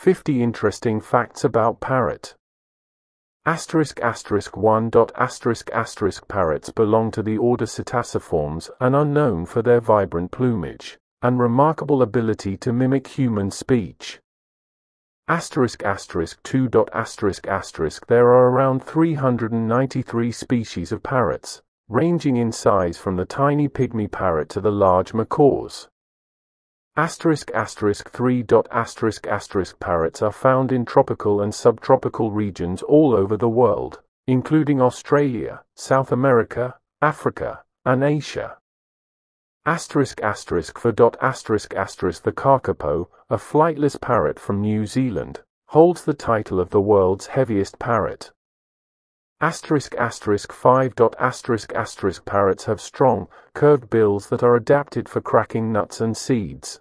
50 interesting facts about parrot. Asterisk asterisk 1. Dot asterisk asterisk parrots belong to the order Psittaciformes and are known for their vibrant plumage and remarkable ability to mimic human speech. Asterisk asterisk 2. Dot asterisk asterisk there are around 393 species of parrots, ranging in size from the tiny pygmy parrot to the large macaws. Asterisk asterisk 3. Asterisk asterisk parrots are found in tropical and subtropical regions all over the world, including Australia, South America, Africa, and Asia. Asterisk asterisk for dot asterisk asterisk the kakapo, a flightless parrot from New Zealand, holds the title of the world's heaviest parrot. Asterisk asterisk 5 dot asterisk asterisk parrots have strong, curved bills that are adapted for cracking nuts and seeds.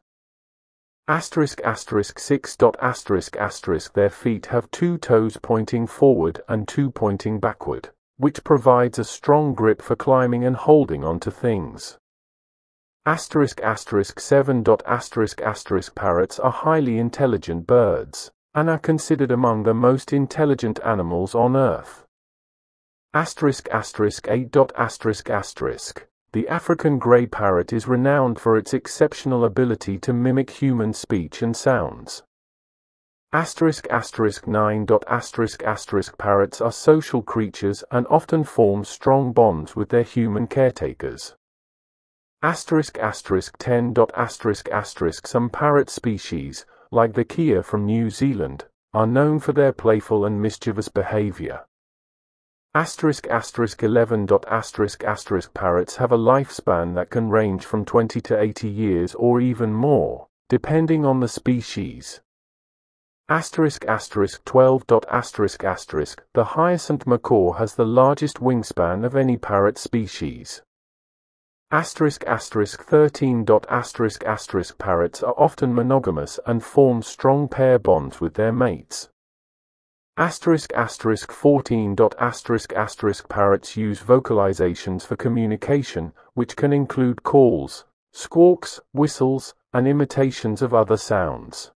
Asterisk asterisk 6 dot asterisk asterisk their feet have two toes pointing forward and two pointing backward, which provides a strong grip for climbing and holding onto things. Asterisk asterisk 7 dot asterisk asterisk parrots are highly intelligent birds and are considered among the most intelligent animals on earth. Asterisk asterisk 8 dot asterisk asterisk the African grey parrot is renowned for its exceptional ability to mimic human speech and sounds. Asterisk asterisk 9 dot asterisk asterisk parrots are social creatures and often form strong bonds with their human caretakers. Asterisk asterisk 10 dot asterisk asterisk some parrot species, like the kea from New Zealand, are known for their playful and mischievous behavior. Asterisk asterisk 11 asterisk asterisk parrots have a lifespan that can range from 20 to 80 years or even more, depending on the species. Asterisk asterisk 12 asterisk asterisk the hyacinth macaw has the largest wingspan of any parrot species. Asterisk asterisk 13 asterisk asterisk parrots are often monogamous and form strong pair bonds with their mates. Asterisk asterisk 14 asterisk asterisk parrots use vocalizations for communication, which can include calls, squawks, whistles, and imitations of other sounds.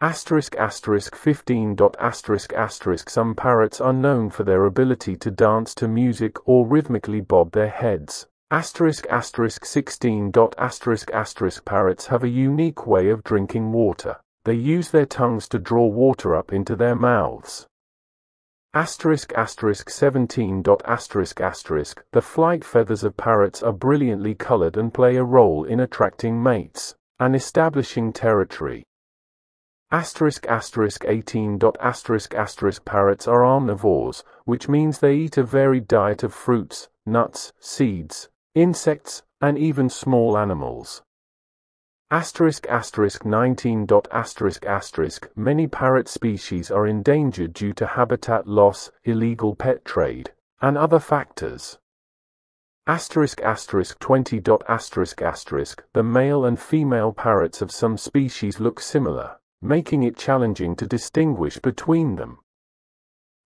Asterisk asterisk 15 asterisk asterisk some parrots are known for their ability to dance to music or rhythmically bob their heads. Asterisk asterisk 16 asterisk asterisk parrots have a unique way of drinking water. They use their tongues to draw water up into their mouths. Asterisk asterisk 17 dot asterisk asterisk The flight feathers of parrots are brilliantly colored and play a role in attracting mates and establishing territory. Asterisk asterisk 18 dot asterisk asterisk parrots are omnivores, which means they eat a varied diet of fruits, nuts, seeds, insects, and even small animals. Asterisk asterisk 19 dot asterisk asterisk Many parrot species are endangered due to habitat loss, illegal pet trade, and other factors. Asterisk asterisk 20 dot asterisk asterisk The male and female parrots of some species look similar, making it challenging to distinguish between them.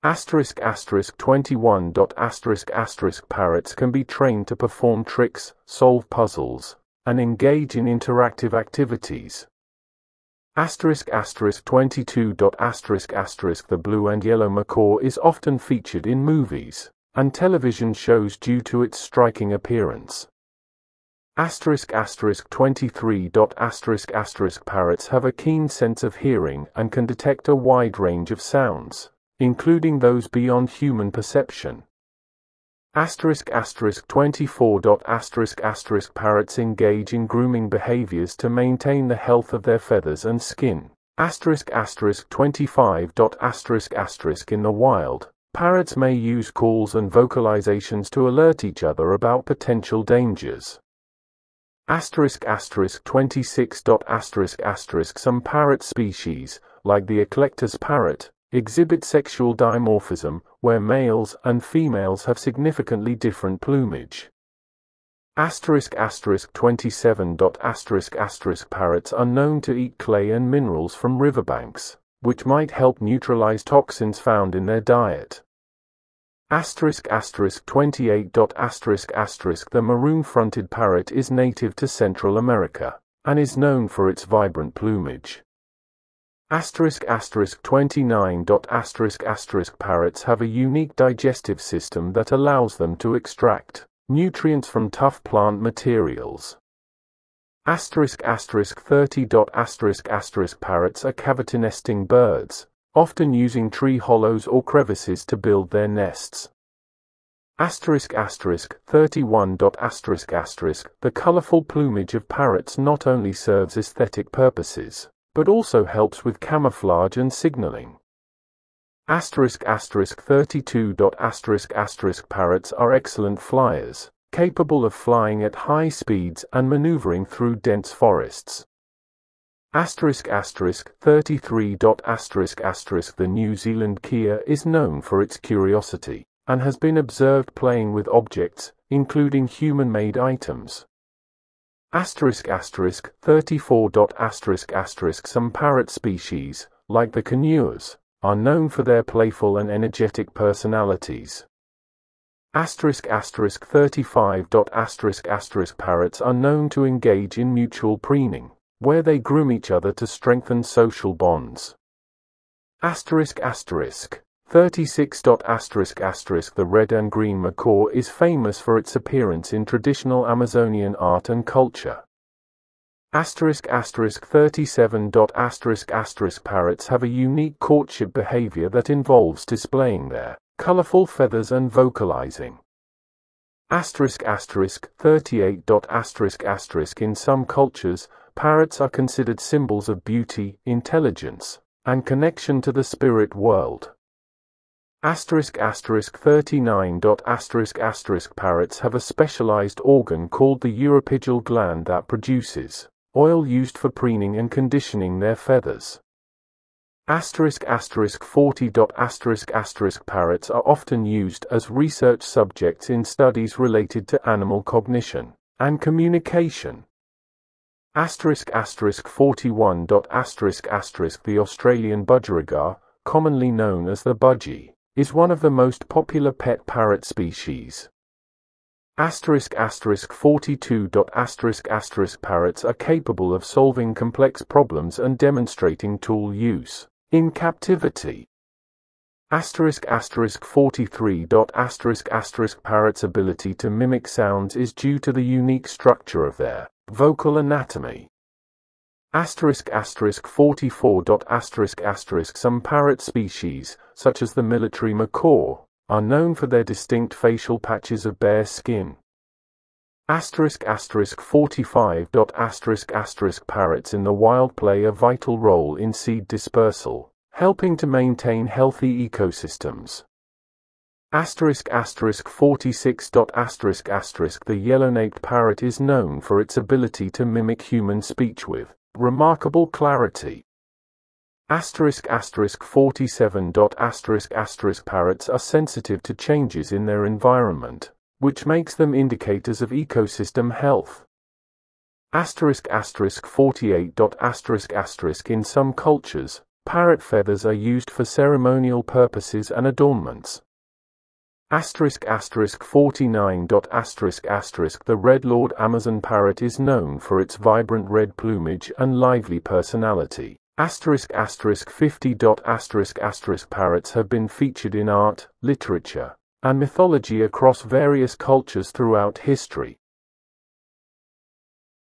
Asterisk asterisk 21 dot asterisk asterisk Parrots can be trained to perform tricks, solve puzzles, and engage in interactive activities. Asterisk asterisk 22 dot asterisk asterisk The blue and yellow macaw is often featured in movies and television shows due to its striking appearance. Asterisk asterisk 23 dot asterisk asterisk Parrots have a keen sense of hearing and can detect a wide range of sounds, including those beyond human perception. Asterisk asterisk 24 dot asterisk asterisk Parrots engage in grooming behaviors to maintain the health of their feathers and skin. Asterisk asterisk 25 dot asterisk asterisk In the wild, parrots may use calls and vocalizations to alert each other about potential dangers. Asterisk asterisk 26 dot asterisk asterisk Some parrot species, like the Eclectus parrot, exhibit sexual dimorphism, where males and females have significantly different plumage. Asterisk asterisk 27 dot asterisk asterisk parrots are known to eat clay and minerals from riverbanks, which might help neutralize toxins found in their diet. Asterisk asterisk 28 dot asterisk asterisk The maroon-fronted parrot is native to Central America and is known for its vibrant plumage. Asterisk asterisk 29 dot asterisk asterisk parrots have a unique digestive system that allows them to extract nutrients from tough plant materials. Asterisk asterisk 30 dot asterisk asterisk parrots are cavity nesting birds, often using tree hollows or crevices to build their nests. Asterisk asterisk 31 dot asterisk asterisk the colorful plumage of parrots not only serves aesthetic purposes, but also helps with camouflage and signaling. Asterisk asterisk 32 dot asterisk asterisk parrots are excellent flyers, capable of flying at high speeds and maneuvering through dense forests. Asterisk asterisk 33 dot asterisk asterisk The New Zealand kea is known for its curiosity, and has been observed playing with objects, including human-made items. Asterisk asterisk 34 dot asterisk asterisk Some parrot species, like the conures, are known for their playful and energetic personalities. Asterisk asterisk 35 dot asterisk asterisk Parrots are known to engage in mutual preening, where they groom each other to strengthen social bonds. Asterisk asterisk 36 asterisk asterisk The red and green macaw is famous for its appearance in traditional Amazonian art and culture. Asterisk asterisk 37 asterisk asterisk Parrots have a unique courtship behavior that involves displaying their colorful feathers and vocalizing. Asterisk asterisk 38 asterisk asterisk In some cultures, parrots are considered symbols of beauty, intelligence, and connection to the spirit world. Asterisk asterisk 39 dot asterisk asterisk Parrots have a specialized organ called the uropygial gland that produces oil used for preening and conditioning their feathers. Asterisk asterisk 40 dot asterisk asterisk parrots are often used as research subjects in studies related to animal cognition and communication. Asterisk asterisk 41 dot asterisk asterisk The Australian budgerigar, commonly known as the budgie, is one of the most popular pet parrot species. Asterisk asterisk 42 dot asterisk asterisk Parrots are capable of solving complex problems and demonstrating tool use. In captivity. Asterisk asterisk 43 dot asterisk asterisk parrots ability to mimic sounds is due to the unique structure of their vocal anatomy. Asterisk asterisk 44 dot asterisk asterisk some parrot species, such as the military macaw, are known for their distinct facial patches of bare skin. Asterisk asterisk 45 dot asterisk asterisk parrots in the wild play a vital role in seed dispersal, helping to maintain healthy ecosystems. Asterisk asterisk 46 dot asterisk asterisk the yellow-naped parrot is known for its ability to mimic human speech with remarkable clarity. Asterisk asterisk 47 dot asterisk asterisk parrots are sensitive to changes in their environment which makes them indicators of ecosystem health. Asterisk asterisk 48 dot asterisk asterisk In some cultures, parrot feathers are used for ceremonial purposes and adornments. Asterisk asterisk 49 asterisk asterisk The red lored Amazon parrot is known for its vibrant red plumage and lively personality. Asterisk asterisk 50 asterisk asterisk Parrots have been featured in art, literature, and mythology across various cultures throughout history.